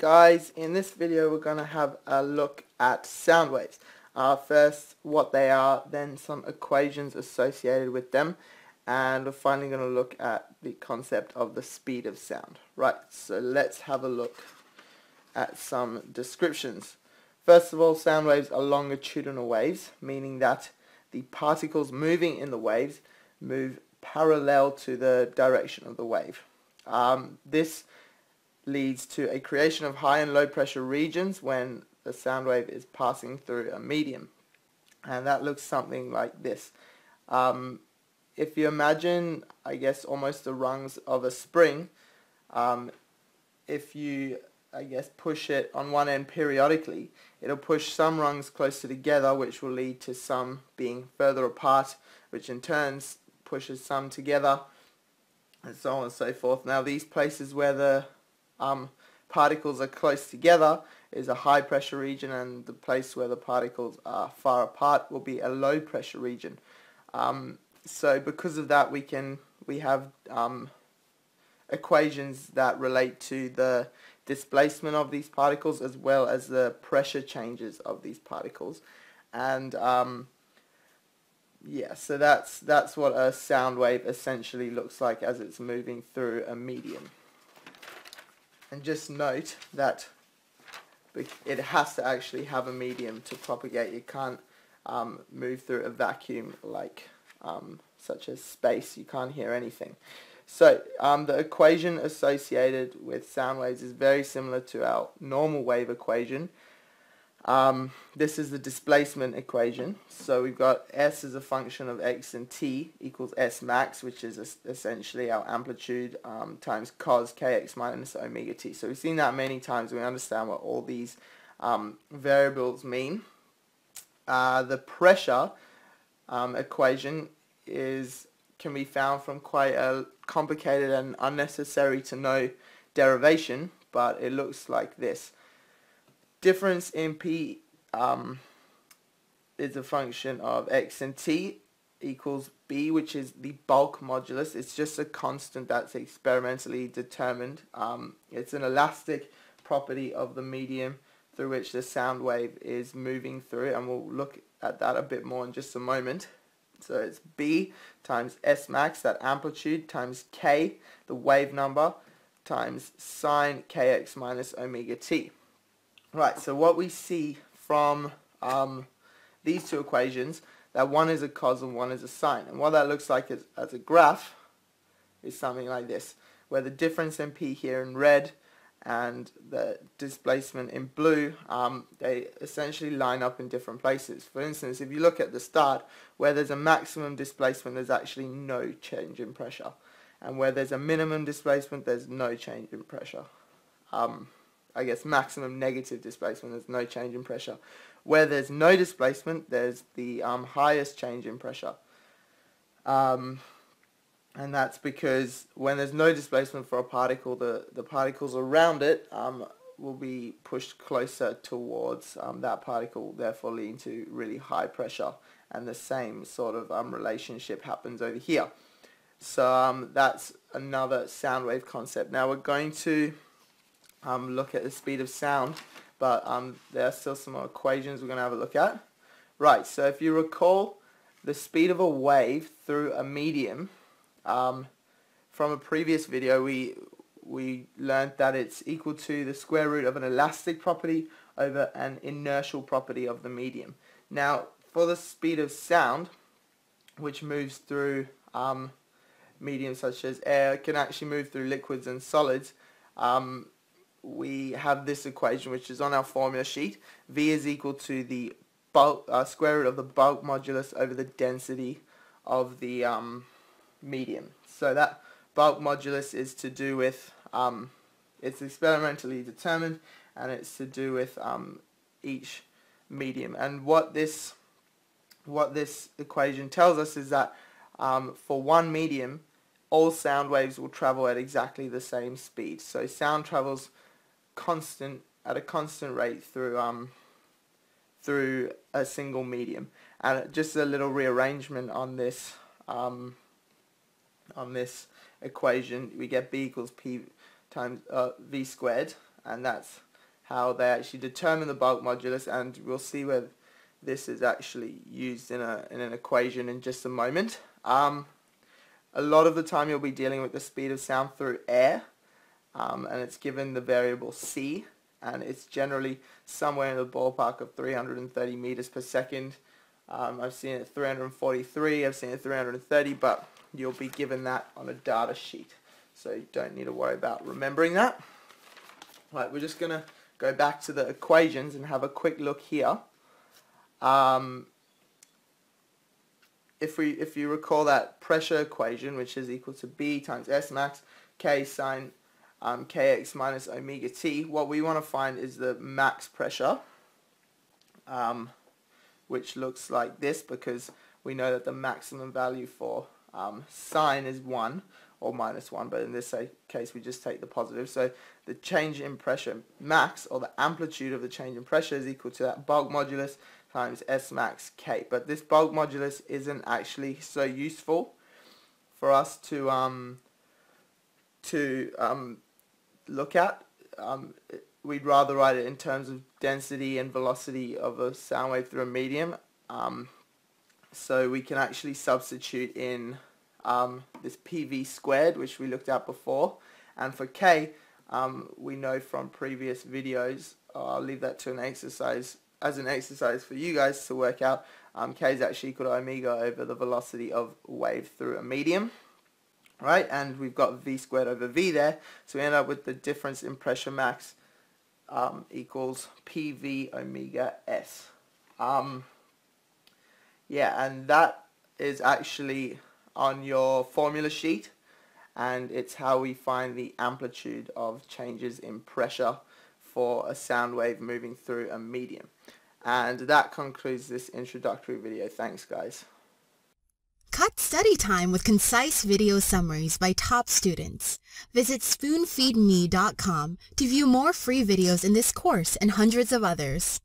guys, in this video we're going to have a look at sound waves. Uh, first what they are, then some equations associated with them, and we're finally going to look at the concept of the speed of sound. Right, so let's have a look at some descriptions. First of all, sound waves are longitudinal waves, meaning that the particles moving in the waves move parallel to the direction of the wave. Um, this leads to a creation of high and low pressure regions when the sound wave is passing through a medium. And that looks something like this. Um, if you imagine, I guess, almost the rungs of a spring, um, if you, I guess, push it on one end periodically, it'll push some rungs closer together, which will lead to some being further apart, which in turn pushes some together, and so on and so forth. Now, these places where the um, particles are close together is a high pressure region and the place where the particles are far apart will be a low pressure region. Um, so because of that we can we have um, equations that relate to the displacement of these particles as well as the pressure changes of these particles and um, yeah so that's that's what a sound wave essentially looks like as it's moving through a medium. And just note that it has to actually have a medium to propagate. You can't um, move through a vacuum like um, such as space. You can't hear anything. So um, the equation associated with sound waves is very similar to our normal wave equation. Um, this is the displacement equation. So we've got S as a function of x and t equals S max, which is essentially our amplitude um, times cos kx minus omega t. So we've seen that many times. We understand what all these um, variables mean. Uh, the pressure um, equation is can be found from quite a complicated and unnecessary to know derivation, but it looks like this difference in P um, is a function of x and t equals b, which is the bulk modulus. It's just a constant that's experimentally determined. Um, it's an elastic property of the medium through which the sound wave is moving through, and we'll look at that a bit more in just a moment. So it's b times s max, that amplitude, times k, the wave number, times sine kx minus omega t. Right, so what we see from um, these two equations, that one is a cos and one is a sine. And what that looks like is, as a graph is something like this, where the difference in P here in red and the displacement in blue, um, they essentially line up in different places. For instance, if you look at the start, where there's a maximum displacement, there's actually no change in pressure. And where there's a minimum displacement, there's no change in pressure. Um, I guess, maximum negative displacement. There's no change in pressure. Where there's no displacement, there's the um, highest change in pressure. Um, and that's because when there's no displacement for a particle, the, the particles around it um, will be pushed closer towards um, that particle, therefore leading to really high pressure. And the same sort of um, relationship happens over here. So um, that's another sound wave concept. Now we're going to um, look at the speed of sound, but um, there are still some more equations we're going to have a look at. Right, so if you recall the speed of a wave through a medium, um, from a previous video we we learned that it's equal to the square root of an elastic property over an inertial property of the medium. Now, for the speed of sound, which moves through um, mediums such as air, can actually move through liquids and solids, um, we have this equation which is on our formula sheet. V is equal to the bulk, uh, square root of the bulk modulus over the density of the um, medium. So that bulk modulus is to do with, um, it's experimentally determined and it's to do with um, each medium. And what this, what this equation tells us is that um, for one medium, all sound waves will travel at exactly the same speed. So sound travels constant at a constant rate through um through a single medium and just a little rearrangement on this um, on this equation we get b equals p times uh, v squared and that's how they actually determine the bulk modulus and we'll see where this is actually used in, a, in an equation in just a moment. Um, a lot of the time you'll be dealing with the speed of sound through air um, and it's given the variable c and it's generally somewhere in the ballpark of 330 meters per second. Um, I've seen it 343, I've seen it 330 but you'll be given that on a data sheet so you don't need to worry about remembering that. Right, we're just going to go back to the equations and have a quick look here. Um, if we if you recall that pressure equation, which is equal to B times S max, K sine um, Kx minus omega T, what we want to find is the max pressure, um, which looks like this because we know that the maximum value for um, sine is 1 or minus 1, but in this case we just take the positive. So the change in pressure max, or the amplitude of the change in pressure, is equal to that bulk modulus times S max K. But this bulk modulus isn't actually so useful for us to um, to um, look at. Um, we'd rather write it in terms of density and velocity of a sound wave through a medium. Um, so we can actually substitute in um, this PV squared, which we looked at before. And for K, um, we know from previous videos, I'll leave that to an exercise as an exercise for you guys to work out, um, k is actually equal to omega over the velocity of wave through a medium. Right, and we've got v squared over v there, so we end up with the difference in pressure max um, equals pv omega s. Um, yeah, and that is actually on your formula sheet, and it's how we find the amplitude of changes in pressure for a sound wave moving through a medium. And that concludes this introductory video. Thanks guys. Cut study time with concise video summaries by top students. Visit spoonfeedme.com to view more free videos in this course and hundreds of others.